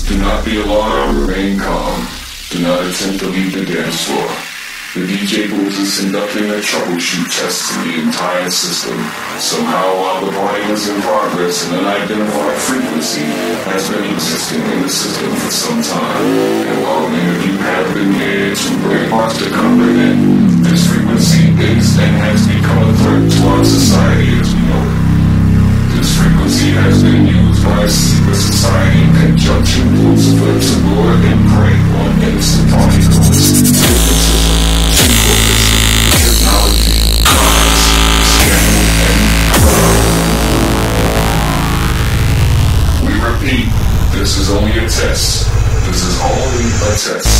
Do not be alarmed. Remain calm. Do not attempt to leave the dance floor. The DJ booth is conducting a troubleshoot test to the entire system. Somehow, while the party was in progress, an unidentified frequency has been existing in the system for some time. And while many of you have been here to bring hearts to in, this frequency is and has become a threat to our society as we know it. Frequency has been used by secret society in conjunction with lure and prey on innocent partygoers. Hypnotism, synchronism, technology, lies, scamming, and crime. We repeat, this is only a test. This is only a test.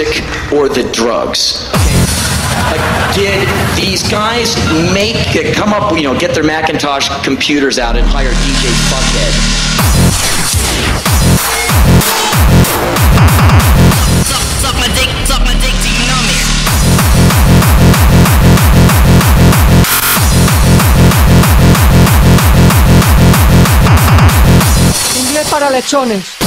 Music or the drugs? Like, these guys make it come up, you know, get their Macintosh computers out and hire DJ Fuckhead? Suck. Inglés para lechones.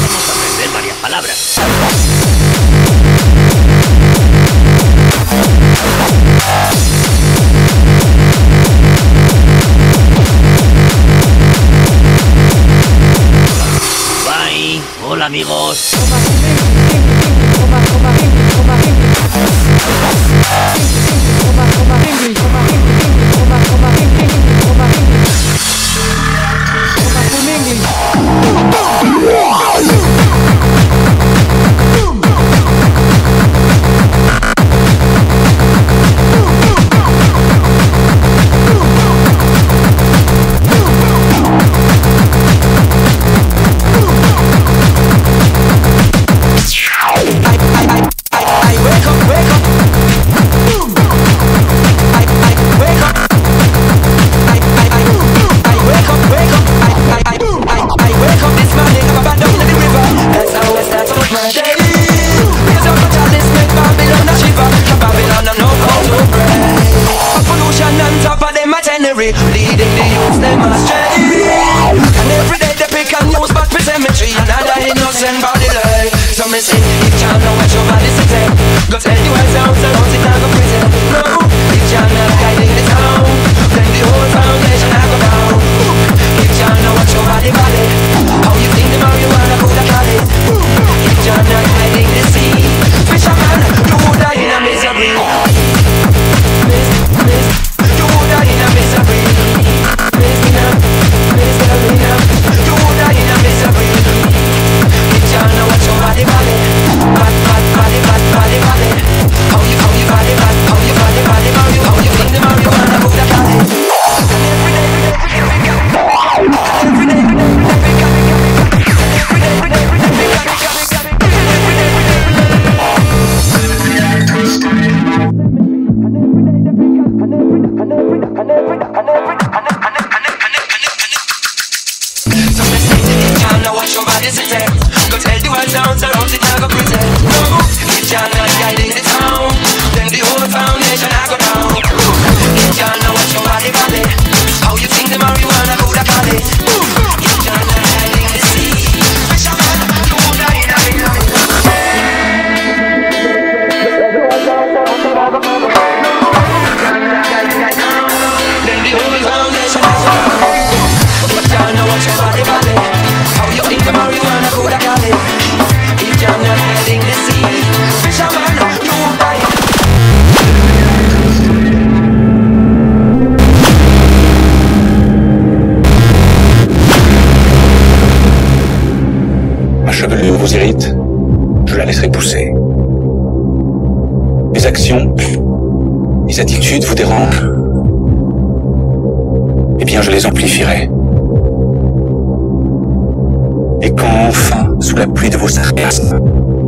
Vamos a aprender varias palabras. Bye. Hola amigos.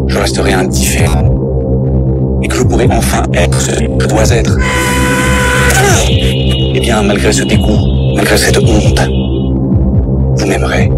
je resterai indifférent. Et que je pourrai enfin être ce que je dois être. Eh bien, malgré ce dégoût, malgré cette honte, vous m'aimerez.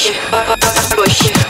To follow.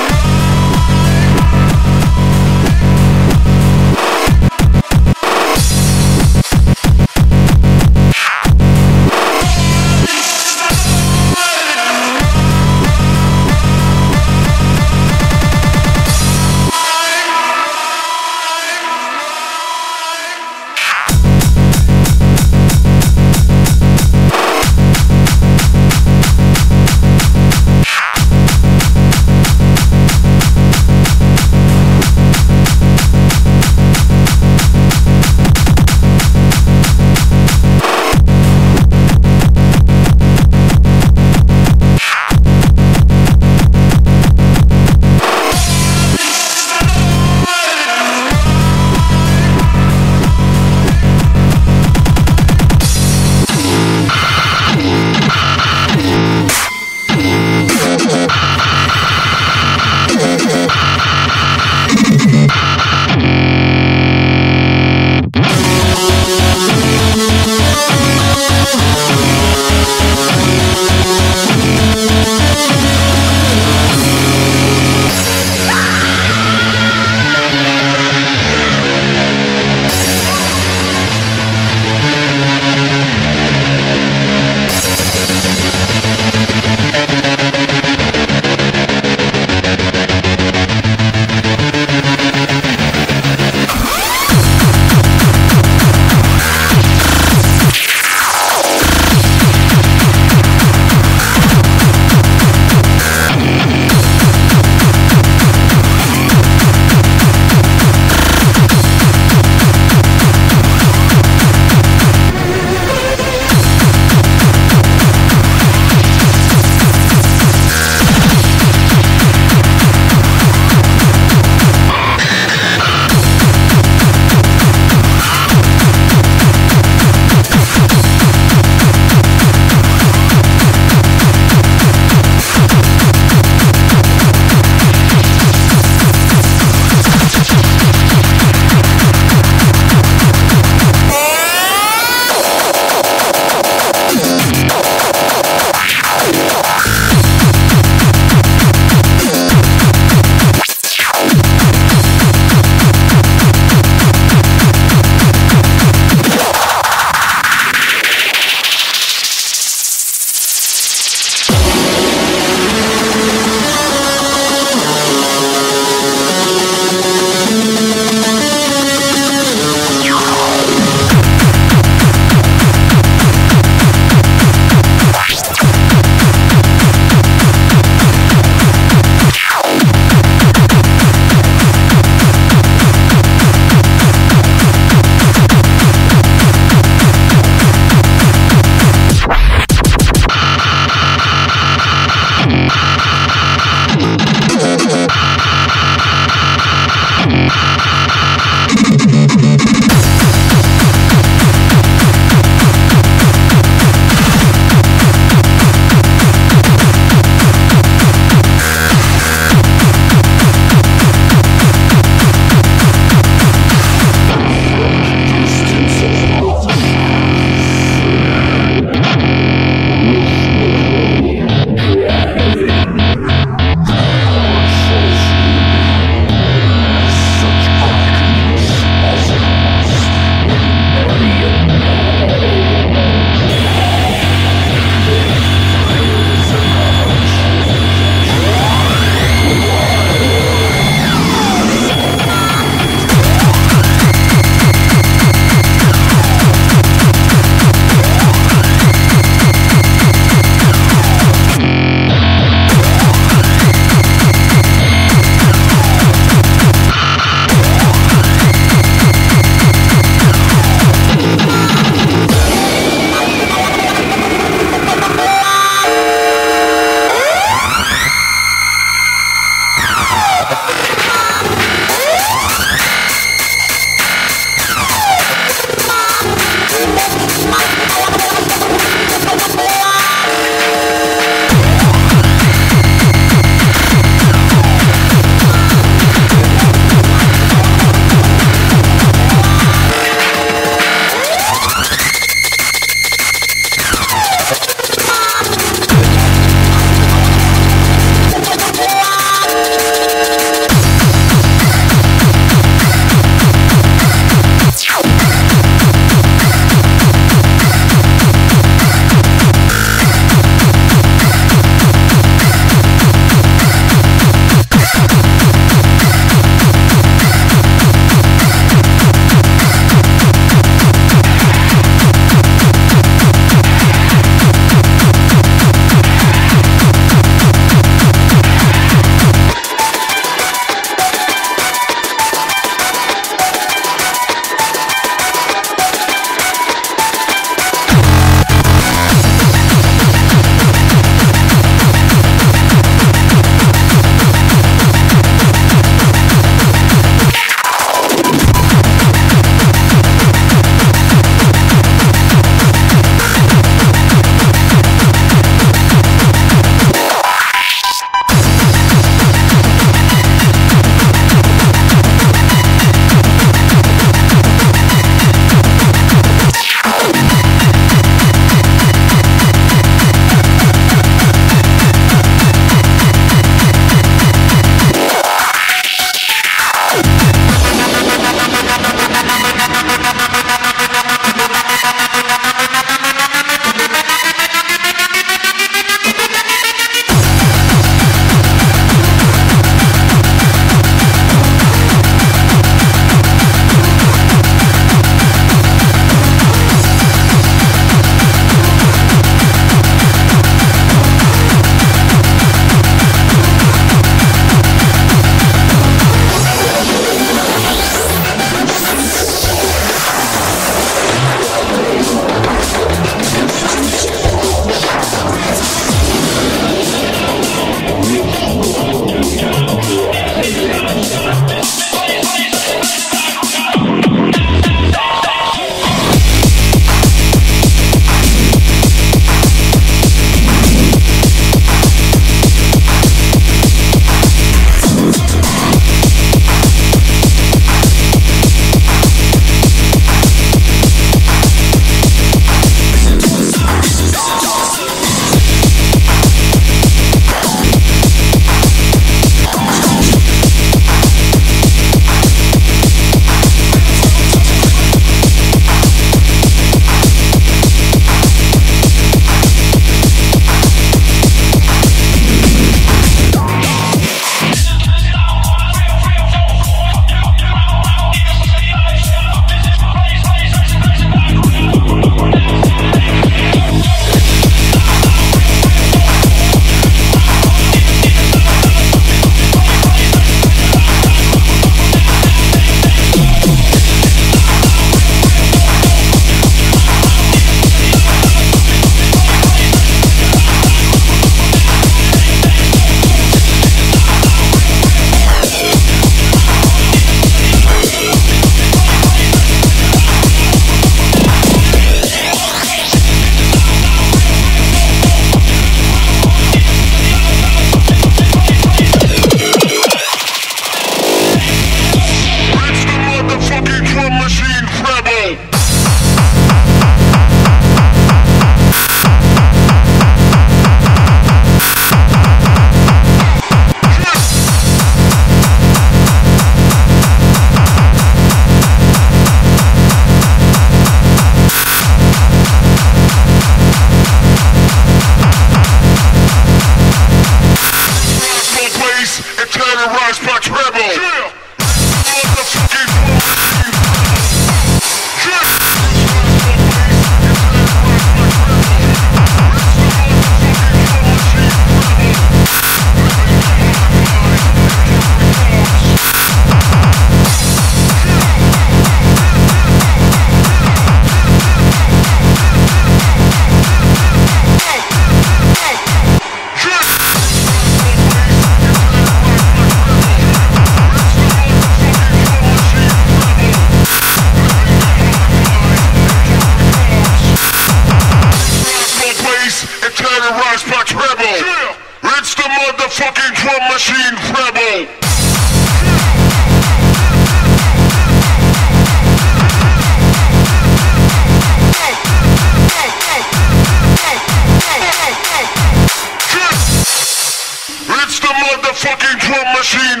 Drum machine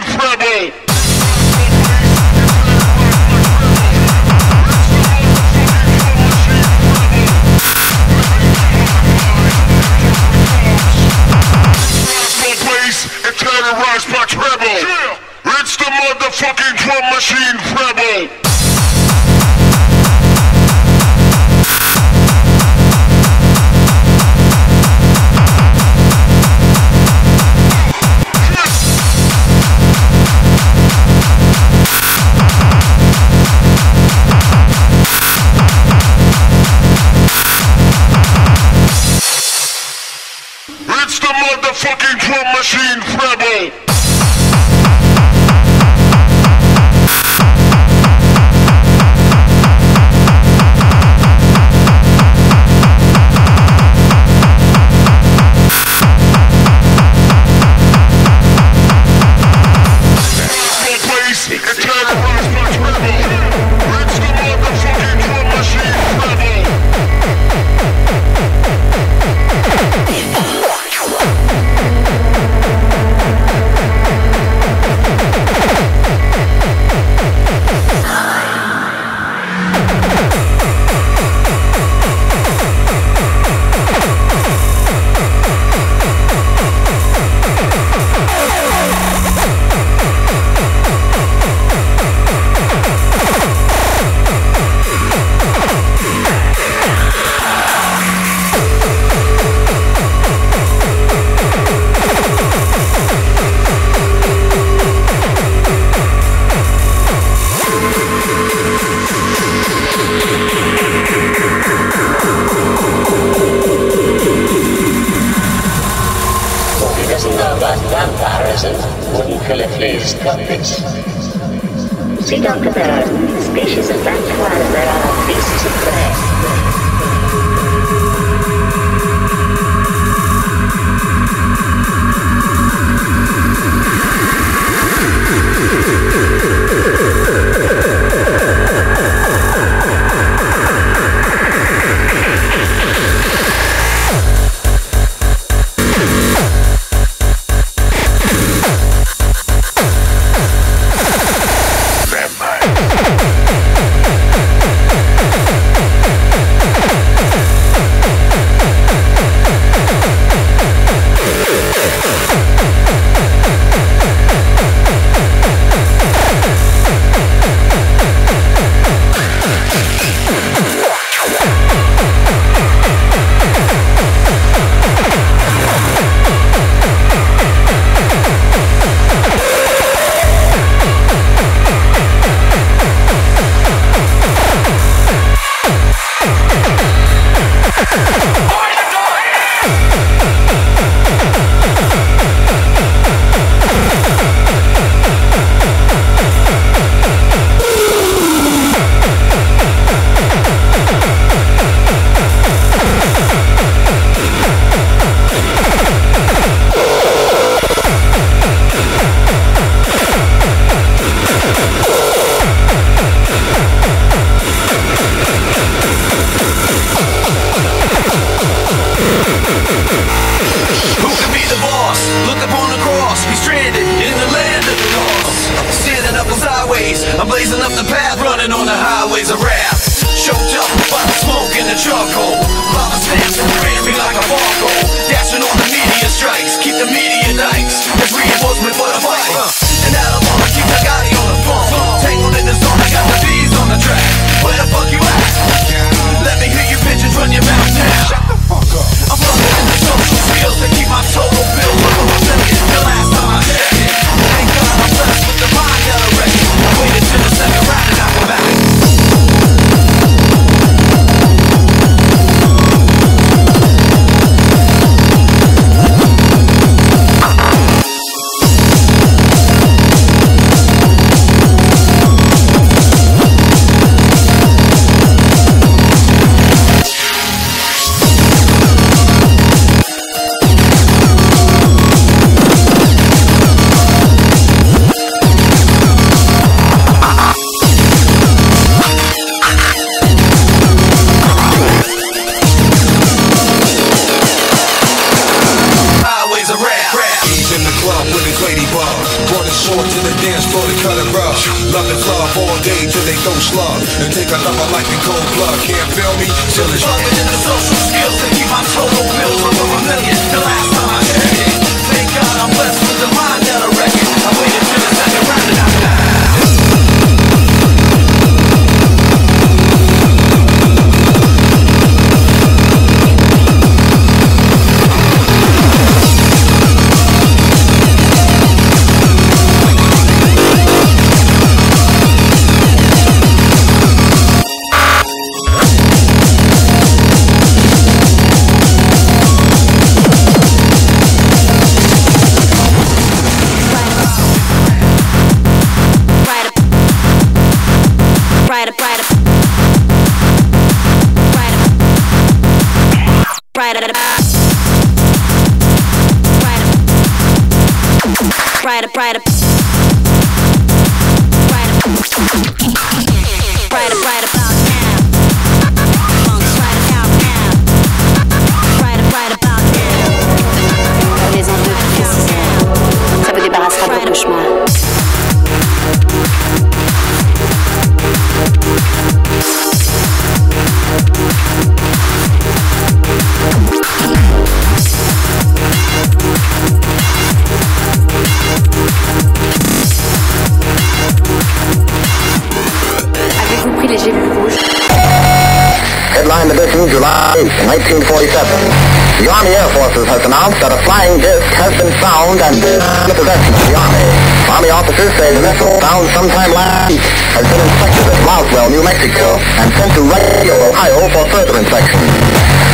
Carefully placed puppets. See Dr. Bear, species of vampire there are beasts of prey. The vessel found sometime last week has been inspected at Roswell, New Mexico, and sent to Rutgers, Ohio for further inspection.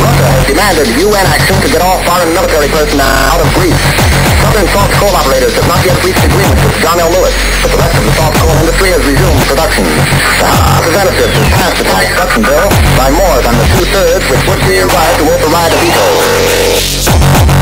Russia has demanded UN action to get all foreign military personnel out of Greece. Southern soft coal operators have not yet reached agreement with John L. Lewis, but the rest of the soft coal industry has resumed production. The House of Representatives has passed the tax reduction bill by more than the two-thirds which would be required to override a veto.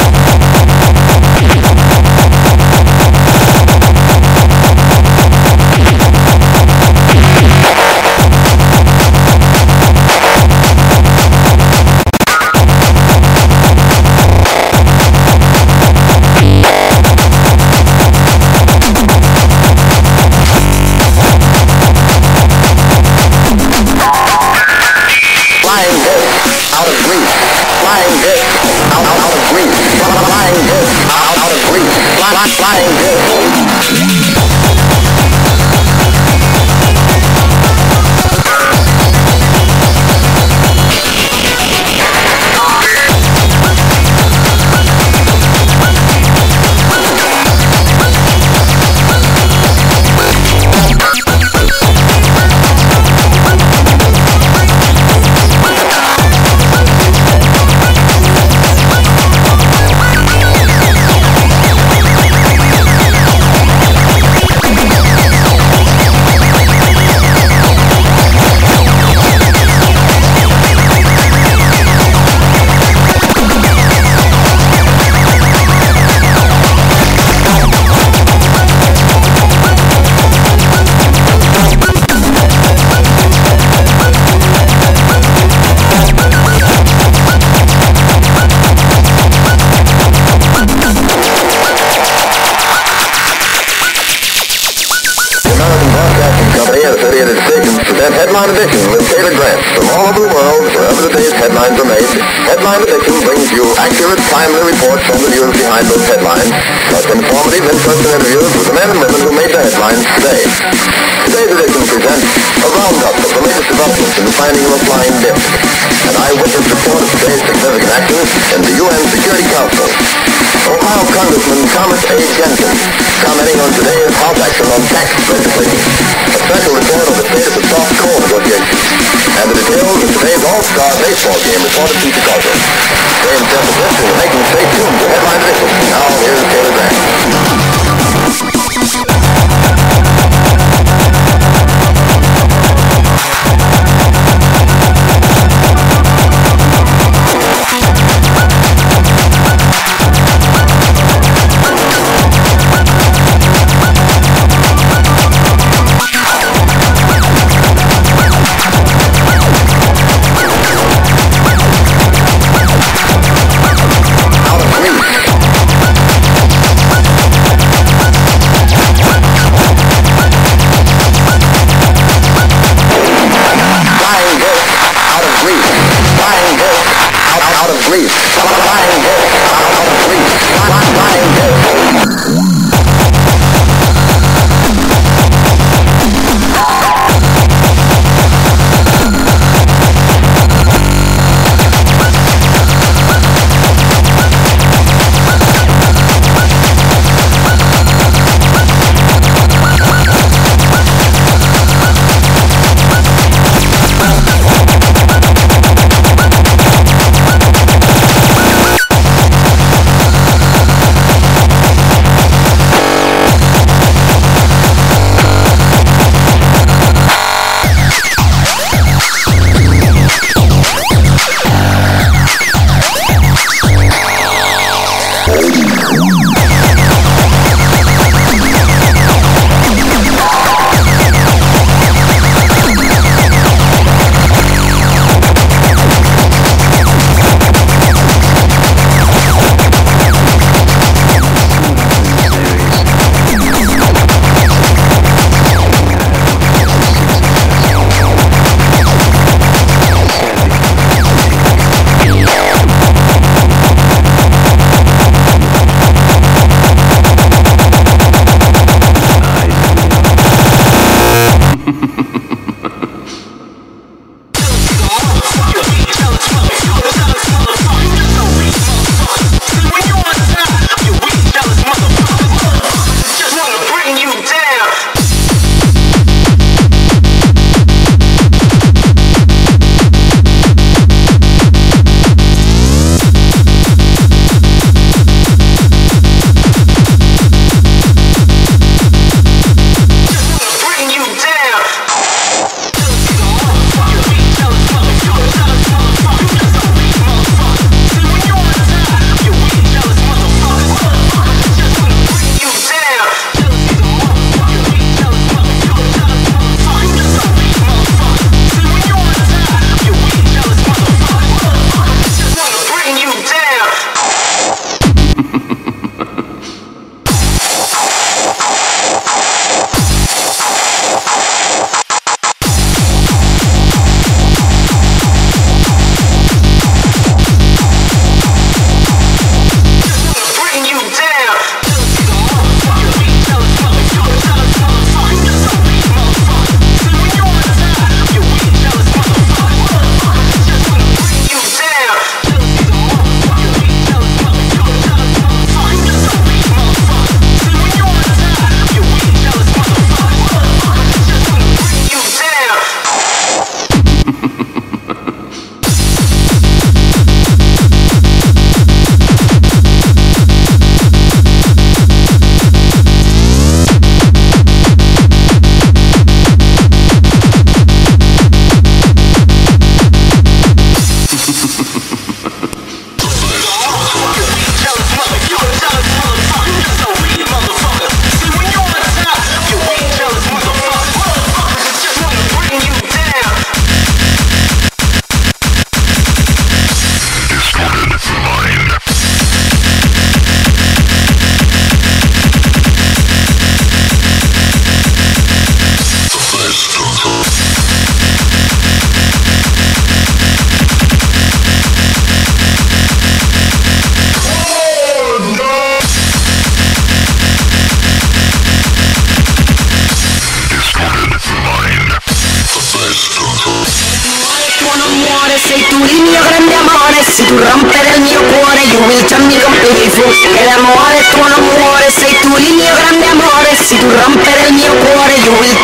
Se tu rompere il mio cuore turn me completely fool E l'amore tuo non muore Sei tu il mio grande amore. Se tu rompere il mio cuore You will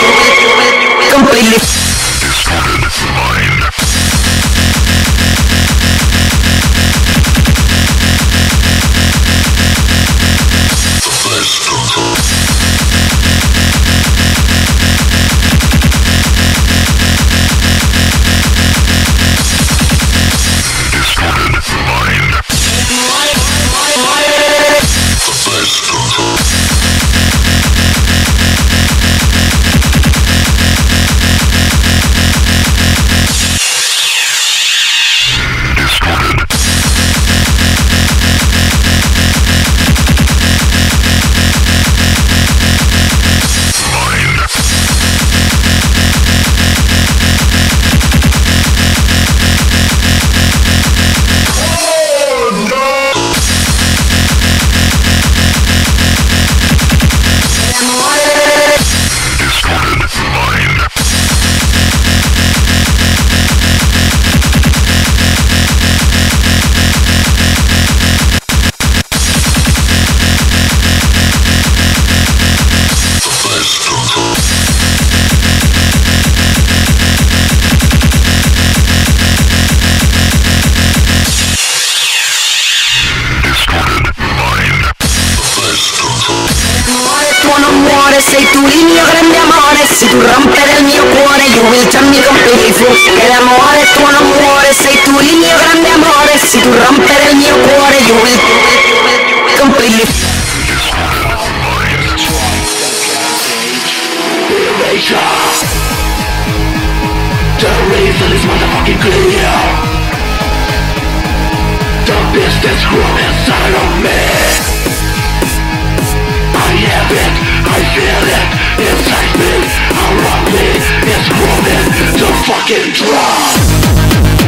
completely The reason is motherfucking clear The business grew inside of me. I have it, I feel it Inside me, around me It's growing, the fucking drop